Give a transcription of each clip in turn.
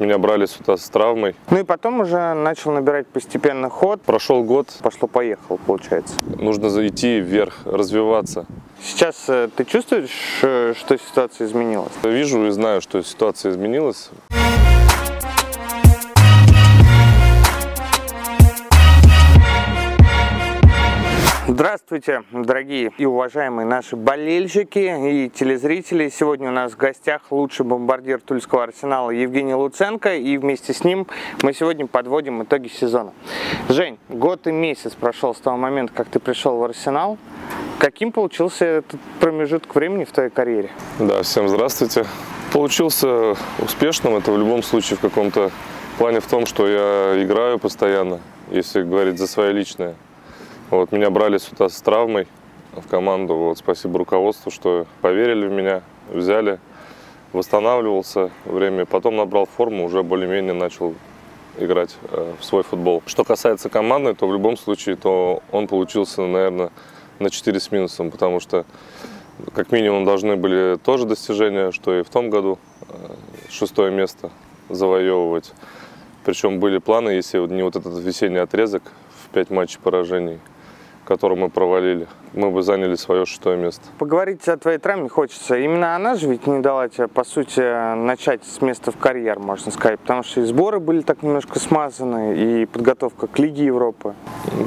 Меня брали сюда с травмой. Ну и потом уже начал набирать постепенно ход. Прошел год, Пошло-поехал, получается. нужно зайти вверх, развиваться. Сейчас э, ты чувствуешь, э, что ситуация изменилась? Вижу и знаю, что ситуация изменилась. Здравствуйте, дорогие и уважаемые наши болельщики и телезрители. Сегодня у нас в гостях лучший бомбардир Тульского арсенала Евгений Луценко. И вместе с ним мы сегодня подводим итоги сезона. Жень, год и месяц прошел с того момента, как ты пришел в арсенал. Каким получился этот промежуток времени в твоей карьере? Да, всем здравствуйте. Получился успешным, это в любом случае в каком-то плане в том, что я играю постоянно, если говорить за свое личное. Вот, меня брали сюда с травмой в команду. Вот, спасибо руководству, что поверили в меня, взяли. Восстанавливался время, потом набрал форму, уже более-менее начал играть э, в свой футбол. Что касается команды, то в любом случае, то он получился, наверное, на 4 с минусом, потому что как минимум должны были тоже достижения, что и в том году э, шестое место завоевывать. Причем были планы, если не вот этот весенний отрезок в 5 матчей поражений, который мы провалили, мы бы заняли свое шестое место. Поговорить о твоей травме хочется. Именно она же ведь не дала тебе, по сути, начать с места в карьер, можно сказать. Потому что и сборы были так немножко смазаны, и подготовка к Лиге Европы.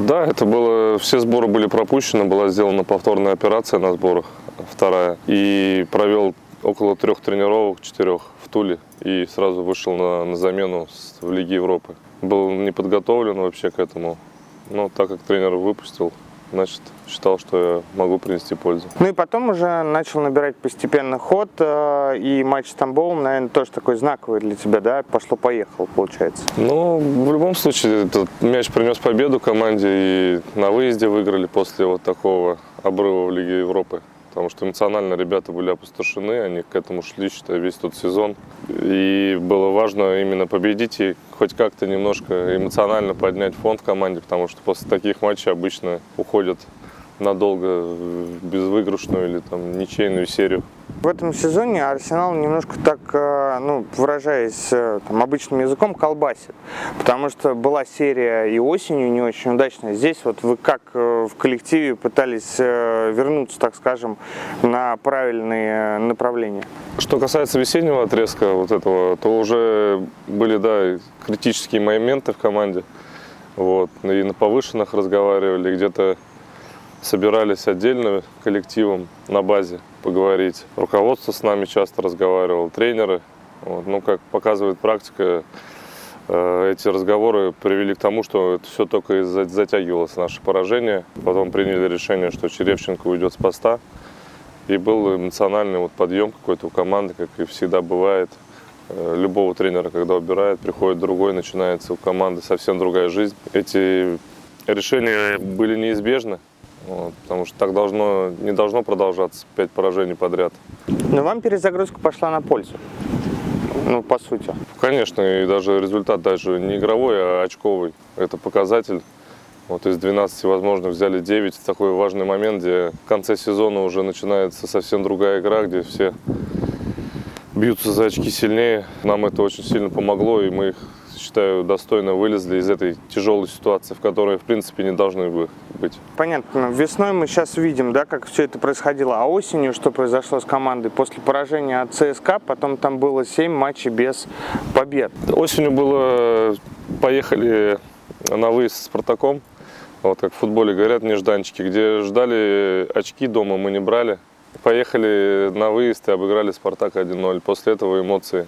Да, это было, все сборы были пропущены, была сделана повторная операция на сборах, вторая. И провел около трех тренировок, четырех в Туле, и сразу вышел на, на замену в Лиге Европы. Был не подготовлен вообще к этому, но так как тренер выпустил, значит, считал, что я могу принести пользу. Ну и потом уже начал набирать постепенно ход, э, и матч с Тамбовым, наверное, тоже такой знаковый для тебя, да? Пошло-поехало, получается. Ну, в любом случае, этот мяч принес победу команде и на выезде выиграли после вот такого обрыва в Лиге Европы. Потому что эмоционально ребята были опустошены, они к этому шли, считай, весь тот сезон. И было важно именно победить и хоть как-то немножко эмоционально поднять фон в команде, потому что после таких матчей обычно уходят надолго в безвыигрышную или там ничейную серию. В этом сезоне Арсенал немножко так, э, ну, выражаясь э, там, обычным языком, колбасит. Потому что была серия и осенью не очень удачная. Здесь вот вы как э, в коллективе пытались э, вернуться, так скажем, на правильные направления? Что касается весеннего отрезка вот этого, то уже были, да, критические моменты в команде. Вот. И на повышенных разговаривали, где-то собирались отдельно коллективом на базе поговорить. Руководство с нами часто разговаривало, тренеры. Вот. Ну, как показывает практика, э, эти разговоры привели к тому, что это все только и за- затягивалось наше поражение. Потом приняли решение, что Черевченко уйдет с поста. И был эмоциональный вот подъем какой-то у команды, как и всегда бывает. Э, Любого тренера, когда убирает, приходит другой, начинается у команды совсем другая жизнь. Эти решения были неизбежны, вот, потому что так должно, не должно продолжаться пять поражений подряд. Но вам перезагрузка пошла на пользу. Ну, по сути. Конечно, и даже результат даже не игровой, а очковый. Это показатель. Вот из 12 возможных взяли 9 в такой важный момент, где в конце сезона уже начинается совсем другая игра, где все бьются за очки сильнее. Нам это очень сильно помогло, и мы, считаю, достойно вылезли из этой тяжелой ситуации, в которой, в принципе, не должны бы быть. Понятно. Весной мы сейчас видим, да, как все это происходило. А осенью что произошло с командой? После поражения от ЦСКА, потом там было 7 матчей без побед. Осенью было, поехали на выезд с Спартаком, вот как в футболе говорят, нежданчики, где ждали очки дома, мы не брали. Поехали на выезд и обыграли Спартак 1-0. После этого эмоции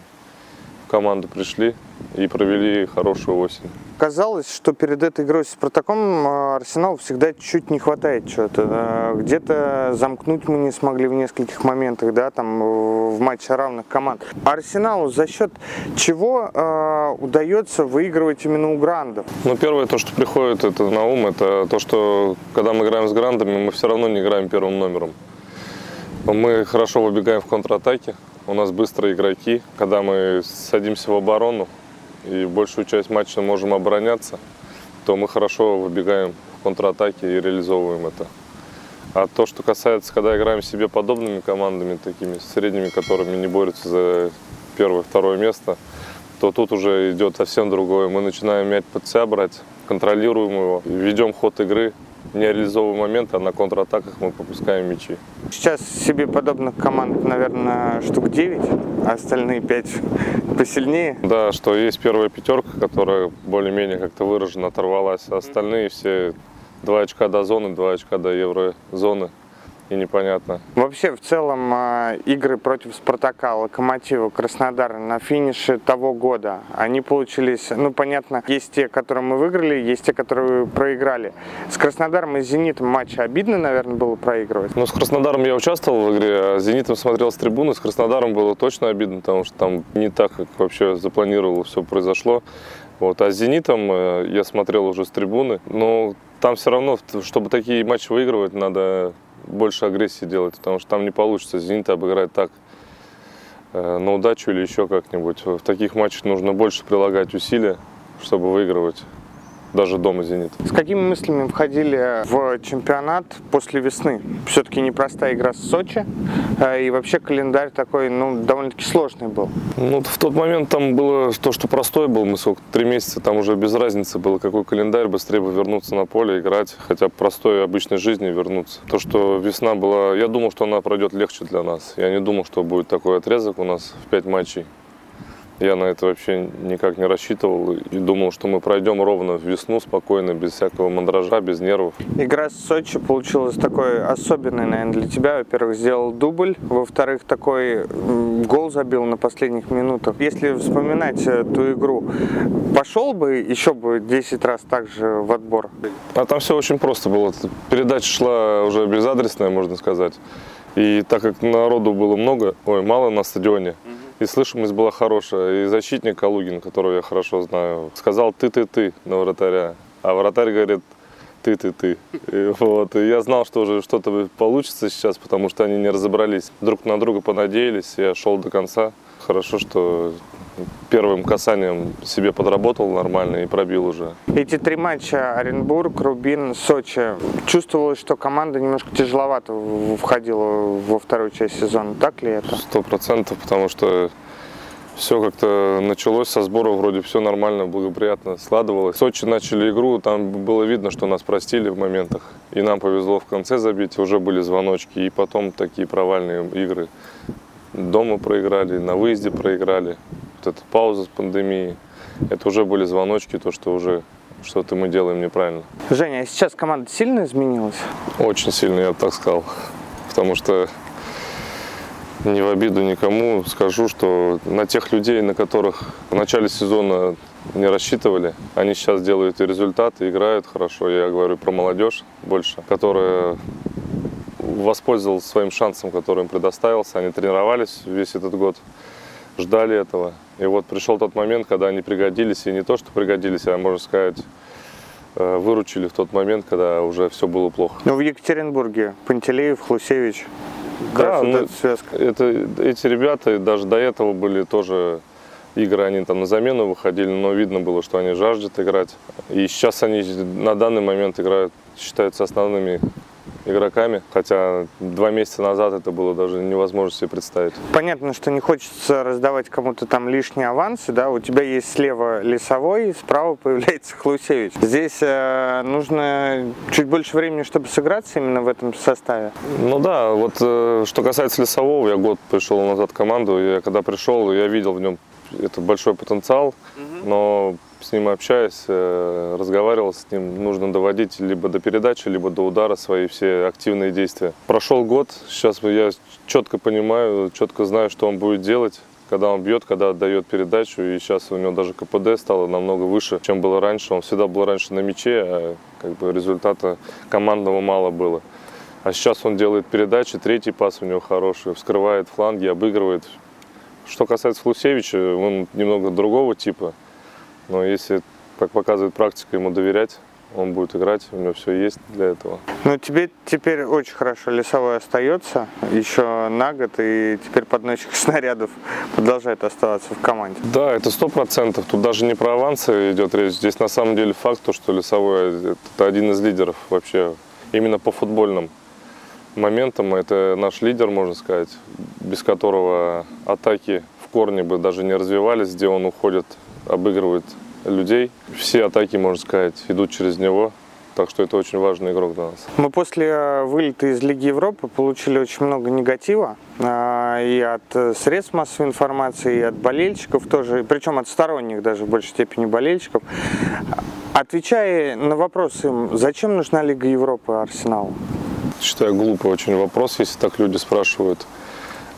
команду пришли и провели хорошую осень. Казалось, что перед этой игрой с Спартаком э, Арсеналу всегда чуть не хватает чего-то. Где-то замкнуть мы не смогли в нескольких моментах, да, там в матче равных команд. Арсеналу за счет чего э, удается выигрывать именно у грандов? Но первое, то, что приходит это на ум, это то, что когда мы играем с грандами, мы все равно не играем первым номером. Мы хорошо выбегаем в контратаке, у нас быстрые игроки. Когда мы садимся в оборону и большую часть матча можем обороняться, то мы хорошо выбегаем в контратаке и реализовываем это. А то, что касается, когда играем себе подобными командами, такими средними, которыми не борются за первое, второе место, то тут уже идет совсем другое. Мы начинаем мяч под себя брать, контролируем его, ведем ход игры, не реализовываем моменты, а на контратаках мы пропускаем мячи. Сейчас себе подобных команд, наверное, штук 9, а остальные 5 посильнее. Да, что есть первая пятерка, которая более-менее как-то выраженно оторвалась, а остальные все два очка до зоны, два очка до еврозоны и непонятно. Вообще, в целом, а, игры против Спартака, Локомотива, Краснодара на финише того года, они получились, ну, понятно, есть те, которые мы выиграли, есть те, которые проиграли. С Краснодаром и Зенитом матч обидно, наверное, было проигрывать? Ну, с Краснодаром я участвовал в игре, а с Зенитом смотрел с трибуны, с Краснодаром было точно обидно, потому что там не так, как вообще запланировал, все произошло. Вот. А с «Зенитом» э, я смотрел уже с трибуны, но там все равно, чтобы такие матчи выигрывать, надо больше агрессии делать, потому что там не получится «Зенит» обыграть так э, на удачу или еще как-нибудь. В таких матчах нужно больше прилагать усилия, чтобы выигрывать даже дома «Зенит». С какими мыслями входили в чемпионат после весны? Все-таки непростая игра с Сочи, э, и вообще календарь такой, ну, довольно-таки сложный был. Ну, в тот момент там было то, что простой был, мы сколько, три месяца, там уже без разницы было, какой календарь, быстрее бы вернуться на поле, играть, хотя бы простой обычной жизни вернуться. То, что весна была, я думал, что она пройдет легче для нас. Я не думал, что будет такой отрезок у нас в пять матчей. Я на это вообще никак не рассчитывал и думал, что мы пройдем ровно в весну спокойно, без всякого мандража, без нервов. Игра с Сочи получилась такой особенной, наверное, для тебя. Во-первых, сделал дубль, во-вторых, такой гол забил на последних минутах. Если вспоминать эту игру, пошел бы еще бы 10 раз так же в отбор? А там все очень просто было. Передача шла уже безадресная, можно сказать. И так как народу было много, ой, мало на стадионе, и слышимость была хорошая. И защитник Калугин, которого я хорошо знаю, сказал «ты-ты-ты» на вратаря. А вратарь говорит «ты-ты-ты». И, вот. и я знал, что уже что-то получится сейчас, потому что они не разобрались. Друг на друга понадеялись, я шел до конца. Хорошо, что первым касанием себе подработал нормально и пробил уже. Эти три матча Оренбург, Рубин, Сочи. Чувствовалось, что команда немножко тяжеловато входила во вторую часть сезона. Так ли это? Сто процентов, потому что все как-то началось со сбора, вроде все нормально, благоприятно складывалось. Сочи начали игру, там было видно, что нас простили в моментах. И нам повезло в конце забить, уже были звоночки. И потом такие провальные игры. Дома проиграли, на выезде проиграли вот эта пауза с пандемией, это уже были звоночки, то, что уже что-то мы делаем неправильно. Женя, а сейчас команда сильно изменилась? Очень сильно, я бы так сказал. Потому что не в обиду никому скажу, что на тех людей, на которых в начале сезона не рассчитывали, они сейчас делают и результаты, играют хорошо. Я говорю про молодежь больше, которая воспользовалась своим шансом, который им предоставился. Они тренировались весь этот год, ждали этого. И вот пришел тот момент, когда они пригодились, и не то, что пригодились, а, можно сказать, э, выручили в тот момент, когда уже все было плохо. Ну, в Екатеринбурге Пантелеев, Хлусевич, да, ну, это, эти ребята даже до этого были тоже игры, они там на замену выходили, но видно было, что они жаждут играть. И сейчас они на данный момент играют, считаются основными игроками, хотя два месяца назад это было даже невозможно себе представить. Понятно, что не хочется раздавать кому-то там лишние авансы, да, у тебя есть слева Лесовой, справа появляется Хлусевич. Здесь э, нужно чуть больше времени, чтобы сыграться именно в этом составе. Ну да, вот э, что касается Лесового, я год пришел назад в команду, я когда пришел, я видел в нем этот большой потенциал, но с ним общаясь, э, разговаривал с ним, нужно доводить либо до передачи, либо до удара свои все активные действия. Прошел год, сейчас я четко понимаю, четко знаю, что он будет делать, когда он бьет, когда отдает передачу, и сейчас у него даже КПД стало намного выше, чем было раньше. Он всегда был раньше на мяче, а как бы результата командного мало было. А сейчас он делает передачи, третий пас у него хороший, вскрывает фланги, обыгрывает. Что касается Флусевича, он немного другого типа. Но если, как показывает практика, ему доверять, он будет играть, у него все есть для этого. Ну, тебе теперь очень хорошо лесовой остается, еще на год, и теперь подносчик снарядов продолжает оставаться в команде. Да, это сто процентов. Тут даже не про авансы идет речь. Здесь на самом деле факт, то, что лесовой это один из лидеров вообще именно по футбольным моментам. Это наш лидер, можно сказать, без которого атаки корне бы даже не развивались, где он уходит, обыгрывает людей. Все атаки, можно сказать, идут через него. Так что это очень важный игрок для нас. Мы после э, вылета из Лиги Европы получили очень много негатива э, и от э, средств массовой информации, и от болельщиков тоже, причем от сторонних даже в большей степени болельщиков. Отвечая на вопрос им, зачем нужна Лига Европы Арсеналу? Считаю глупый очень вопрос, если так люди спрашивают.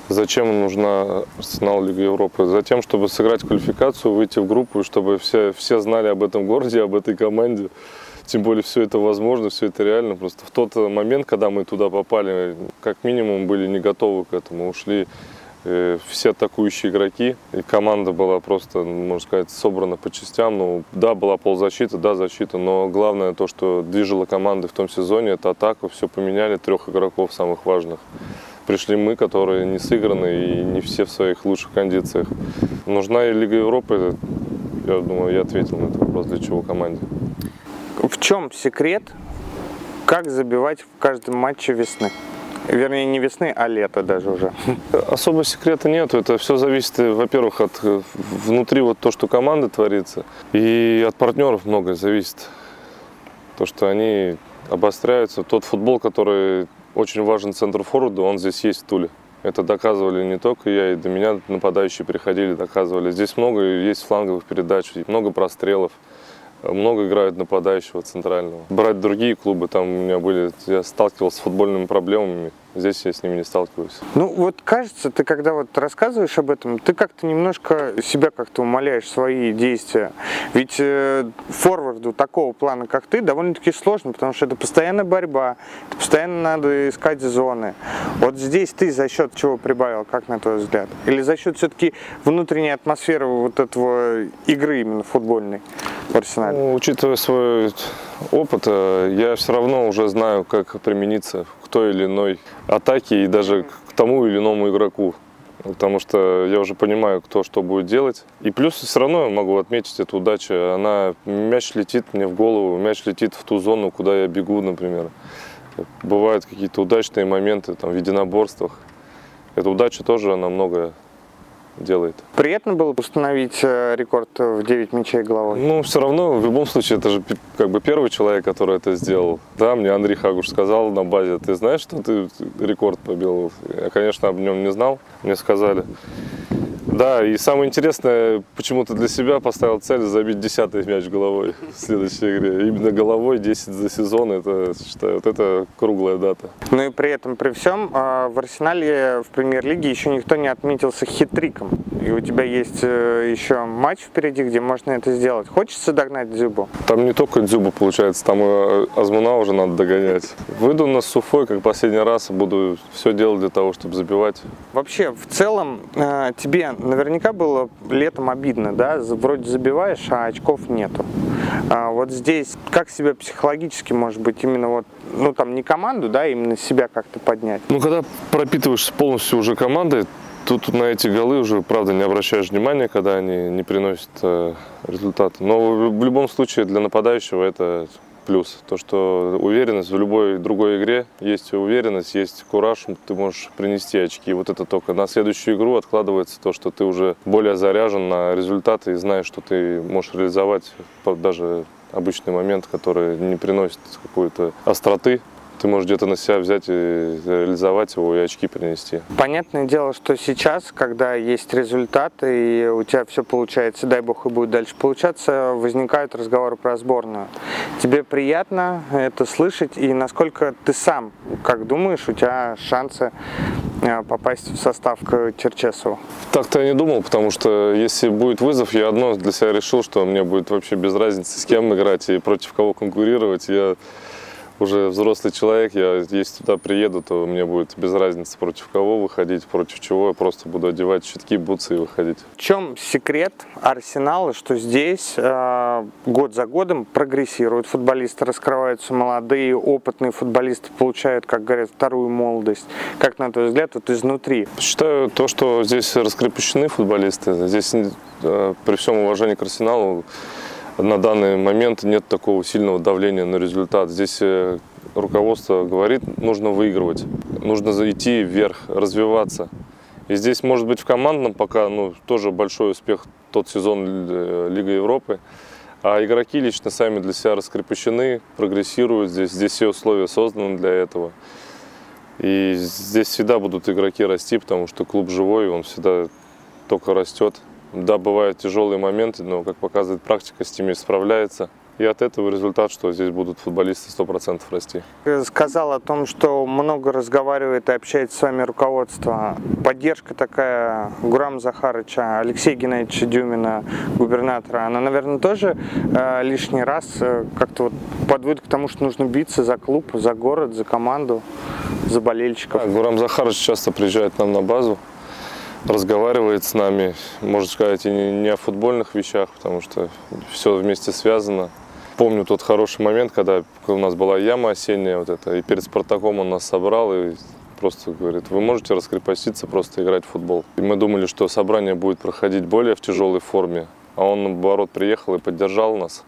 Зачем нужна Арсенал Лига Европы? Затем, чтобы сыграть квалификацию, выйти в группу, и чтобы все, все знали об этом городе, об этой команде. Тем более все это возможно, все это реально. Просто в тот момент, когда мы туда попали, как минимум были не готовы к этому. Ушли э, все атакующие игроки. И команда была просто, можно сказать, собрана по частям. Ну, да, была ползащита, да, защита. Но главное то, что движило команды в том сезоне, это атака. Все поменяли, трех игроков самых важных. Пришли мы, которые не сыграны и не все в своих лучших кондициях. Нужна ли Лига Европы? Я думаю, я ответил на этот вопрос, для чего команде. В чем секрет, как забивать в каждом матче весны? Вернее, не весны, а лето даже уже. Особо секрета нету. Это все зависит, во-первых, от внутри вот то, что команда творится, и от партнеров многое зависит. То, что они обостряются. Тот футбол, который очень важен центр форварда, он здесь есть в Туле. Это доказывали не только я, и до меня нападающие приходили, доказывали. Здесь много есть фланговых передач, много прострелов много играют нападающего центрального. Брать другие клубы, там у меня были, я сталкивался с футбольными проблемами, здесь я с ними не сталкиваюсь. Ну вот кажется, ты когда вот рассказываешь об этом, ты как-то немножко себя как-то умоляешь свои действия. Ведь э, форварду такого плана, как ты, довольно-таки сложно, потому что это постоянная борьба, постоянно надо искать зоны. Вот здесь ты за счет чего прибавил, как на твой взгляд? Или за счет все-таки внутренней атмосферы вот этого игры именно футбольной? в Арсенале? Ну, учитывая свой опыт, я все равно уже знаю, как примениться к той или иной атаке и даже к тому или иному игроку. Потому что я уже понимаю, кто что будет делать. И плюс все равно могу отметить эту удачу. Она, мяч летит мне в голову, мяч летит в ту зону, куда я бегу, например. Бывают какие-то удачные моменты там, в единоборствах. Эта удача тоже, она многое делает. Приятно было установить э, рекорд в 9 мячей головой? Ну, все равно, в любом случае, это же как бы первый человек, который это сделал. Да, мне Андрей Хагуш сказал на базе, ты знаешь, что ты рекорд побил? Я, конечно, об нем не знал, мне сказали. Да, и самое интересное, почему-то для себя поставил цель забить десятый мяч головой в следующей игре. Именно головой 10 за сезон, это, считаю, вот это круглая дата. Ну и при этом, при всем, а, в Арсенале в премьер-лиге еще никто не отметился хитриком. И у тебя есть э, еще матч впереди, где можно это сделать. Хочется догнать Дзюбу? Там не только Дзюбу получается, там и Азмуна уже надо догонять. Выйду на Суфой, как последний раз, буду все делать для того, чтобы забивать. Вообще, в целом, э, тебе наверняка было летом обидно, да? Вроде забиваешь, а очков нету. А вот здесь как себя психологически, может быть, именно вот, ну там не команду, да, именно себя как-то поднять? Ну, когда пропитываешься полностью уже командой, тут на эти голы уже, правда, не обращаешь внимания, когда они не приносят э. Но в любом случае для нападающего это плюс. То, что уверенность в любой другой игре, есть уверенность, есть кураж, ты можешь принести очки. Вот это только на следующую игру откладывается то, что ты уже более заряжен на результаты и знаешь, что ты можешь реализовать даже обычный момент, который не приносит какой-то остроты, ты можешь где-то на себя взять и реализовать его и очки принести. Понятное дело, что сейчас, когда есть результаты и у тебя все получается, дай бог и будет дальше получаться, возникают разговоры про сборную. Тебе приятно это слышать и насколько ты сам, как думаешь, у тебя шансы э, попасть в состав к Черчесову? Так-то я не думал, потому что если будет вызов, я одно для себя решил, что мне будет вообще без разницы с кем играть и против кого конкурировать. Я уже взрослый человек, я если туда приеду, то мне будет без разницы против кого выходить, против чего, я просто буду одевать щитки, бутсы и выходить. В чем секрет Арсенала, что здесь э, год за годом прогрессируют футболисты, раскрываются молодые, опытные футболисты, получают, как говорят, вторую молодость. Как на твой взгляд, вот изнутри? Считаю то, что здесь раскрепощены футболисты. Здесь э, при всем уважении к Арсеналу на данный момент нет такого сильного давления на результат. Здесь э, руководство говорит, нужно выигрывать, нужно зайти вверх, развиваться. И здесь, может быть, в командном пока ну, тоже большой успех тот сезон э, Лига Европы. А игроки лично сами для себя раскрепощены, прогрессируют здесь. Здесь все условия созданы для этого. И здесь всегда будут игроки расти, потому что клуб живой, он всегда только растет. Да, бывают тяжелые моменты, но, как показывает практика, с ними справляется. И от этого результат, что здесь будут футболисты 100% расти. Сказал о том, что много разговаривает и общается с вами руководство. Поддержка такая Гурам Захарыча, Алексея Геннадьевича Дюмина, губернатора, она, наверное, тоже э, лишний раз э, как-то вот подводит к тому, что нужно биться за клуб, за город, за команду, за болельщиков. Да, Гурам Захарович часто приезжает к нам на базу, разговаривает с нами, можно сказать, и не о футбольных вещах, потому что все вместе связано. Помню тот хороший момент, когда у нас была яма осенняя вот эта, и перед Спартаком он нас собрал и просто говорит, вы можете раскрепоститься, просто играть в футбол. И мы думали, что собрание будет проходить более в тяжелой форме, а он, наоборот, приехал и поддержал нас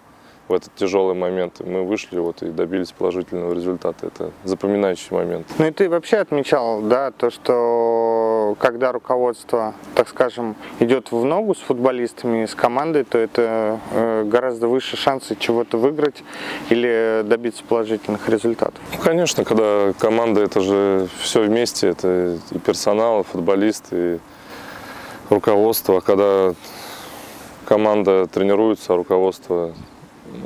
в этот тяжелый момент. И мы вышли вот и добились положительного результата. Это запоминающий момент. Ну и ты вообще отмечал, да, то, что когда руководство, так скажем, идет в ногу с футболистами, с командой, то это э, гораздо выше шансы чего-то выиграть или добиться положительных результатов. Ну, конечно, когда команда, это же все вместе, это и персонал, и футболисты, и руководство. А когда команда тренируется, а руководство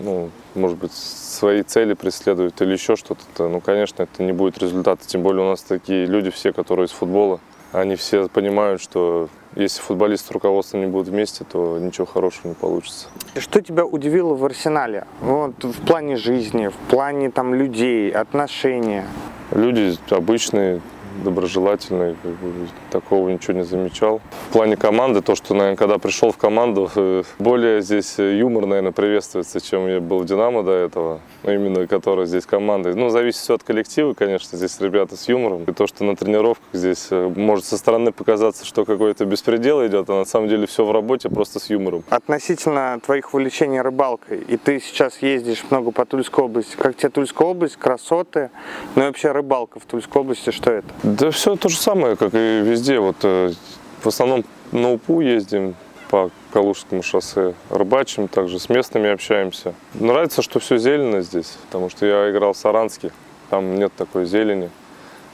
ну, может быть, свои цели преследуют или еще что-то, ну, конечно, это не будет результата. Тем более у нас такие люди все, которые из футбола, они все понимают, что если футболисты руководства не будут вместе, то ничего хорошего не получится. Что тебя удивило в Арсенале? Вот в плане жизни, в плане там людей, отношения? Люди обычные, доброжелательный, как бы, такого ничего не замечал. В плане команды, то, что, наверное, когда пришел в команду, более здесь юмор, наверное, приветствуется, чем я был в «Динамо» до этого, ну, именно который здесь командой. Ну, зависит все от коллектива, конечно, здесь ребята с юмором. И то, что на тренировках здесь э, может со стороны показаться, что какой-то беспредел идет, а на самом деле все в работе, просто с юмором. Относительно твоих увлечений рыбалкой, и ты сейчас ездишь много по Тульской области, как тебе Тульская область, красоты, ну и вообще рыбалка в Тульской области, что это? Да все то же самое, как и везде. Вот э, в основном на УПУ ездим по Калужскому шоссе, рыбачим, также с местными общаемся. Нравится, что все зелено здесь, потому что я играл в Саранске, там нет такой зелени,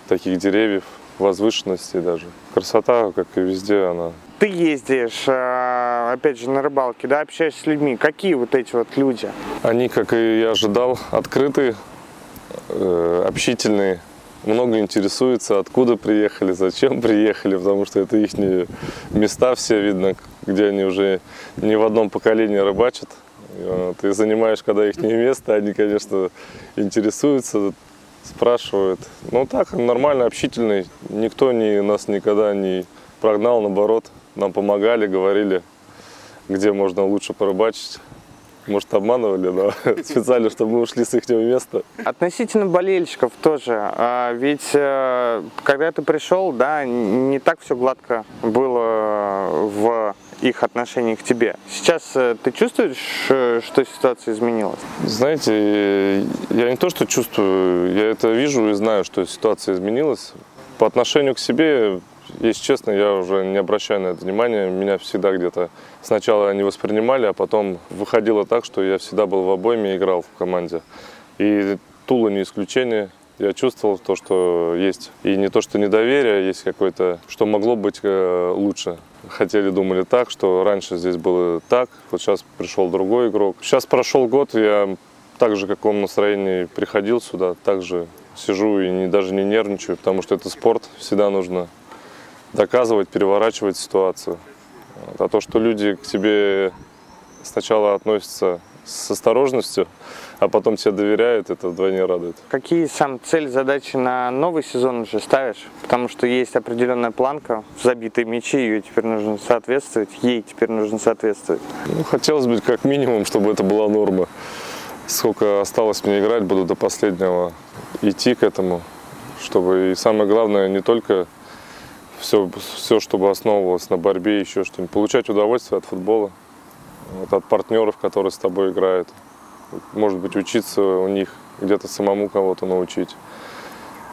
таких деревьев, возвышенностей даже. Красота, как и везде, она ты ездишь, э, опять же, на рыбалке, да, общаешься с людьми. Какие вот эти вот люди? Они, как и я ожидал, открытые, э, общительные, много интересуются, откуда приехали, зачем приехали, потому что это их места все видно, где они уже не в одном поколении рыбачат. Ты занимаешь, когда их место, они, конечно, интересуются, спрашивают. Ну так, нормально, общительный. Никто не, нас никогда не прогнал, наоборот, нам помогали, говорили, где можно лучше порыбачить. Может, обманывали, но специально, чтобы мы ушли с их места. Относительно болельщиков тоже. А ведь э, когда ты пришел, да, не так все гладко было в их отношении к тебе. Сейчас э, ты чувствуешь, э, что ситуация изменилась? Знаете, я не то, что чувствую, я это вижу и знаю, что ситуация изменилась. По отношению к себе если честно, я уже не обращаю на это внимания. Меня всегда где-то сначала они воспринимали, а потом выходило так, что я всегда был в обойме и играл в команде. И Тула не исключение. Я чувствовал то, что есть и не то, что недоверие, а есть какое-то, что могло быть э, лучше. Хотели, думали так, что раньше здесь было так, вот сейчас пришел другой игрок. Сейчас прошел год, я так же, в каком настроении приходил сюда, так же сижу и не, даже не нервничаю, потому что это спорт, всегда нужно доказывать, переворачивать ситуацию. А то, что люди к тебе сначала относятся с осторожностью, а потом тебе доверяют, это вдвойне радует. Какие сам цель, задачи на новый сезон уже ставишь? Потому что есть определенная планка, забитые мячи, ее теперь нужно соответствовать, ей теперь нужно соответствовать. Ну, хотелось бы как минимум, чтобы это была норма. Сколько осталось мне играть, буду до последнего идти к этому, чтобы и самое главное не только все, все, чтобы основывалось на борьбе, еще что-нибудь. Получать удовольствие от футбола, вот, от партнеров, которые с тобой играют. Может быть, учиться у них, где-то самому кого-то научить.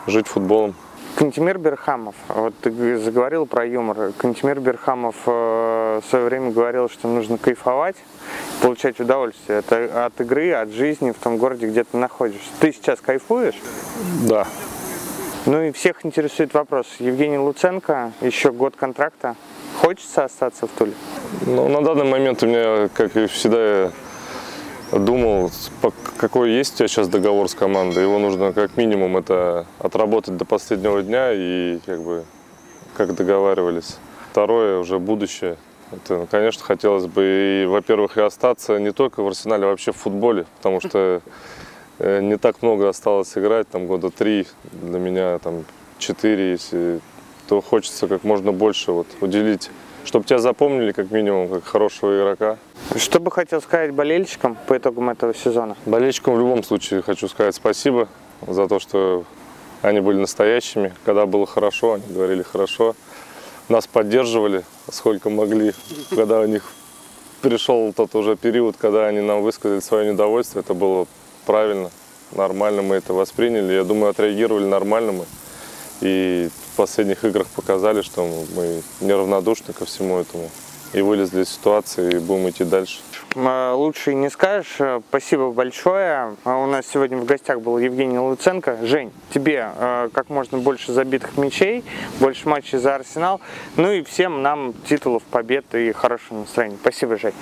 Жить футболом. Кантимир Берхамов, вот ты заговорил про юмор. Кантимир Берхамов э, в свое время говорил, что нужно кайфовать, получать удовольствие от, от игры, от жизни в том городе, где ты находишься. Ты сейчас кайфуешь? Да. Ну и всех интересует вопрос. Евгений Луценко, еще год контракта. Хочется остаться в Туле? Ну, на данный момент у меня, как и всегда, я думал, какой есть у тебя сейчас договор с командой. Его нужно как минимум это отработать до последнего дня и как бы как договаривались. Второе, уже будущее. Это, ну, конечно, хотелось бы, во-первых, и остаться не только в Арсенале, а вообще в футболе, потому что не так много осталось играть, там года три, для меня там четыре, если то хочется как можно больше вот, уделить, чтобы тебя запомнили как минимум как хорошего игрока. Что бы хотел сказать болельщикам по итогам этого сезона? Болельщикам в любом случае хочу сказать спасибо за то, что они были настоящими. Когда было хорошо, они говорили хорошо. Нас поддерживали, сколько могли. Когда у них пришел тот уже период, когда они нам высказали свое недовольство, это было правильно, нормально мы это восприняли. Я думаю, отреагировали нормально мы. И в последних играх показали, что мы неравнодушны ко всему этому. И вылезли из ситуации, и будем идти дальше. А, лучше не скажешь. Спасибо большое. А у нас сегодня в гостях был Евгений Луценко. Жень, тебе а, как можно больше забитых мячей, больше матчей за Арсенал. Ну и всем нам титулов, побед и хорошего настроения. Спасибо, Жень.